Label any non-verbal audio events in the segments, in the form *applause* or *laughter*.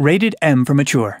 Rated M for Mature.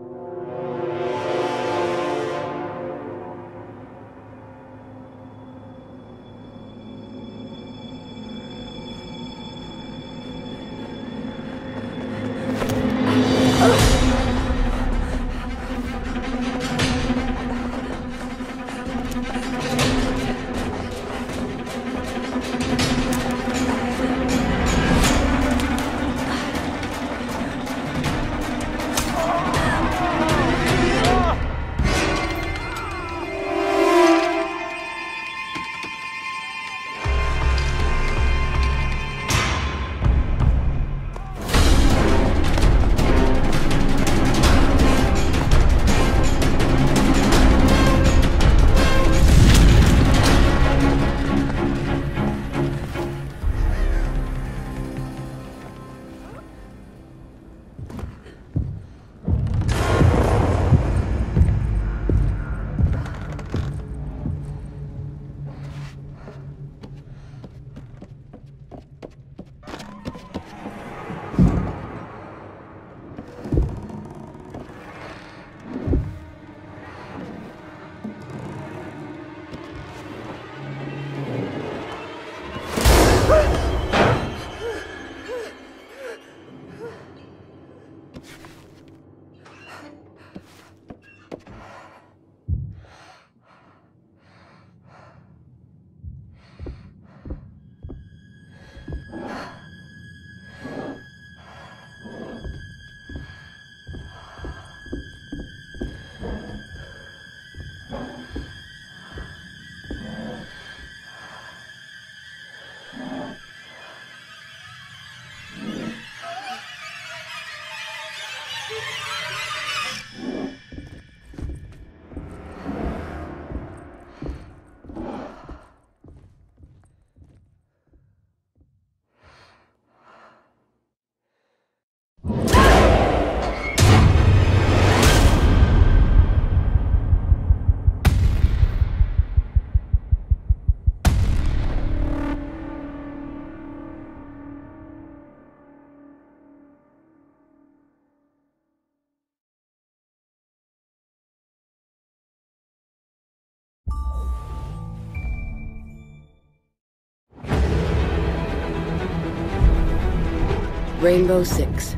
Rainbow Six.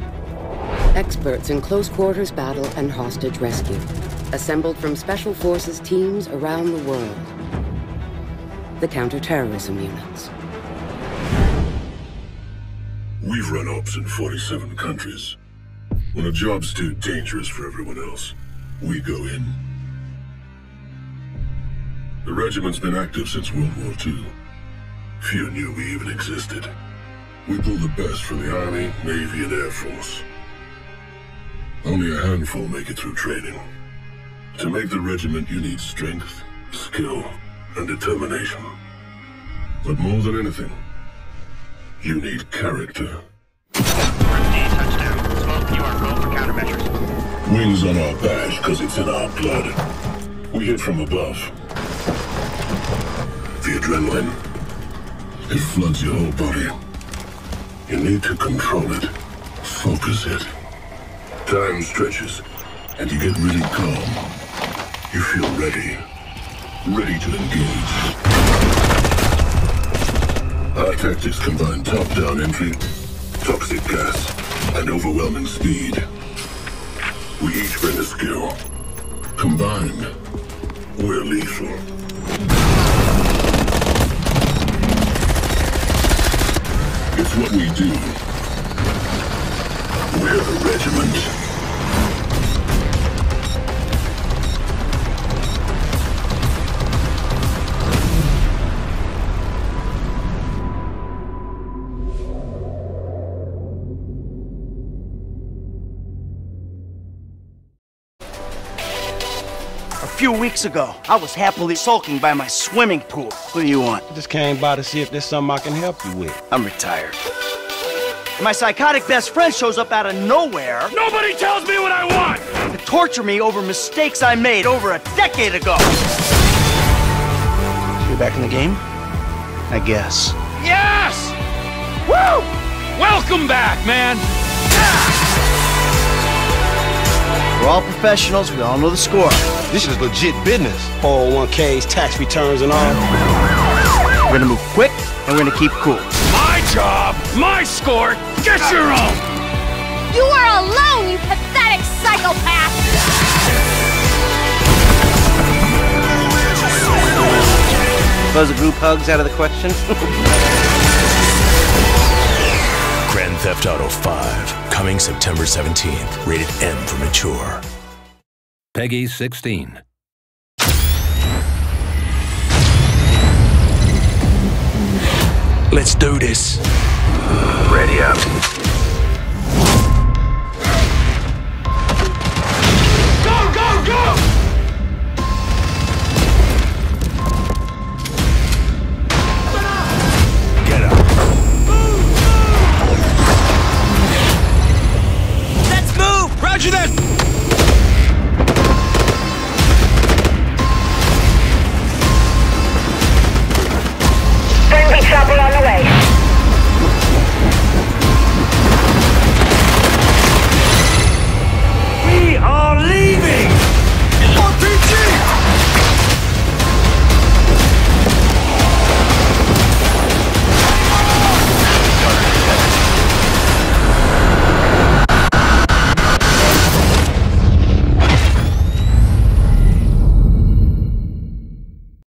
Experts in close quarters battle and hostage rescue. Assembled from special forces teams around the world. The counterterrorism units. We've run ops in 47 countries. When a job's too dangerous for everyone else, we go in. The regiment's been active since World War II. Few knew we even existed. We pull the best from the Army, Navy, and Air Force. Only a handful make it through training. To make the regiment, you need strength, skill, and determination. But more than anything, you need character. Wings on our badge because it's in our blood. We hit from above. The adrenaline, it floods your whole body. You need to control it, focus it. Time stretches, and you get really calm. You feel ready, ready to engage. Our tactics combine top-down entry, toxic gas, and overwhelming speed. We each bring a skill. Combined, we're lethal. It's what we do. We're the regiment. Few weeks ago, I was happily sulking by my swimming pool. What do you want? I Just came by to see if there's something I can help you with. I'm retired. My psychotic best friend shows up out of nowhere Nobody tells me what I want! to torture me over mistakes I made over a decade ago. You're back in the game? I guess. Yes! Woo! Welcome back, man! We're all professionals, we all know the score. This is legit business. 401ks, tax returns, and all. We're gonna move quick, and we're gonna keep cool. My job, my score, get your own! You are alone, you pathetic psychopath! Suppose a group hug's out of the question? *laughs* Grand Theft Auto 5, coming September 17th. Rated M for mature. PEGI 16. Let's do this. Ready up.